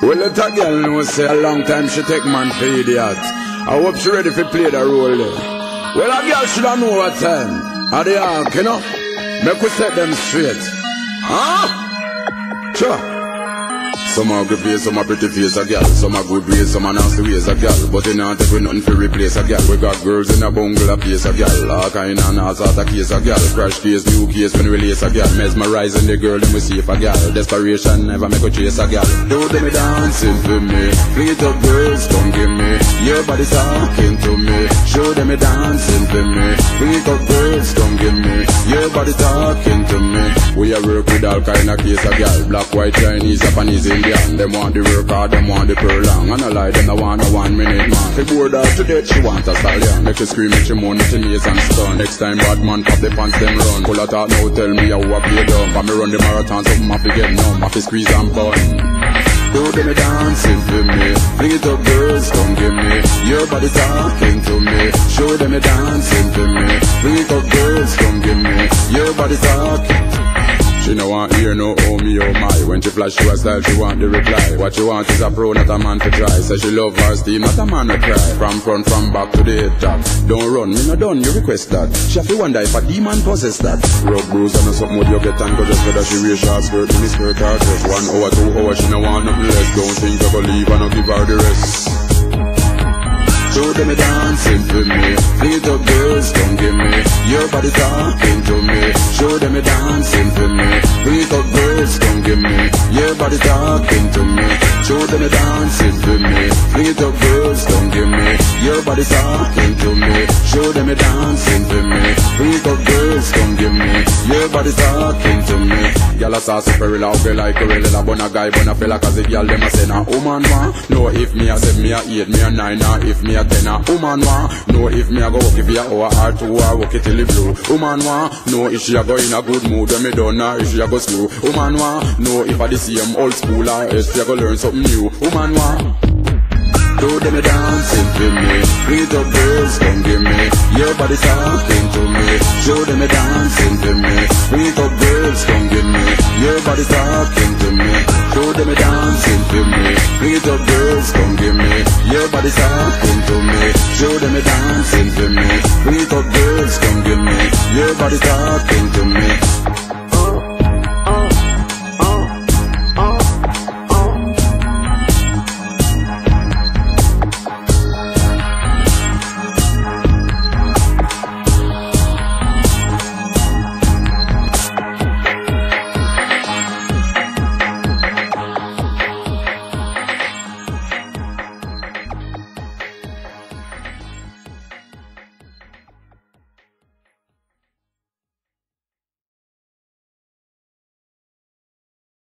Well, let a girl know say a long time she take man for idiot. I hope she ready to play the role there. Well, a girl should have know what time. Are they ark, you know? Make we set them straight. Huh? Sure. Some are good face, some are pretty face a gal. Some are good ways, some are nasty ways a gal. But they not take we nothing to replace a gal. We got girls in a bungle a place a gal. All kind and all sort of case a gal. Crash case, new case when release a gal. Mesmerizing the girl, then we see if a gal. Desperation never make a chase a gal. Do them me dancing for me. Fling it up, girls, come give me. Your body talking to me. Show them me dancing for me. Fling it up, girls, come give me. Your body talking to me. We a work with all kind of case a gal. Black, white, Chinese, Japanese, Indian. Them want the work hard, them want the pearl long. And I lie, them I want a one minute man. They bored her to death, she want a stallion. Make she scream, make she moan, she maze and stun. Next time bad man pop the pants, them run. Pull out out now, tell me how I play dumb. For me run the marathon, something I forget numb. I fi squeeze and bun. Do them dancing for me Bring it up girls, come give me Your body talking to me Show them dancing for me Bring it up girls, come give me Talking she no want hear no oh me oh my. When she flash to style she want the reply. What she want is a pro not a man to try. Say she love her steam not a man to cry. From front from back to the top. Don't run me no done you request that. She have to wonder if a demon possess that. Rub bruise and something would you get and go just whether she wear short skirt mini skirt or dress. One hour two hour she no want nothing less. Don't think I leave and I'll give her the rest Show them dancing for me. Up girls, come give me Your body talking to me. Show them dancing for me. Up girls, come give me Your body talking to me. Show them dancing for me. Up girls, come give me Your body talking to me. Show them dancing for me. Up girls, come give me Your body talking Y'all a saucy very loud, like a really la bun a guy, bun a fella Cause if y'all them a say na woman want No if me a seven, me a eight, me a nine, or if me a ten a woman want Know if me a go work if you hour or two or work it till it blue. Woman want Know if she a go in a good mood when me done or if she a go slow. Woman want Know if a the same old school or if she a go learn something new. Woman want do them a dancing for me it up girls, come give me. Your body talking to me. Show them dancing dancing for me. Bring it up girls, come give me. Your body talking to me. Show them dancing for me. Bring it up girls, come give me. Your body talking to me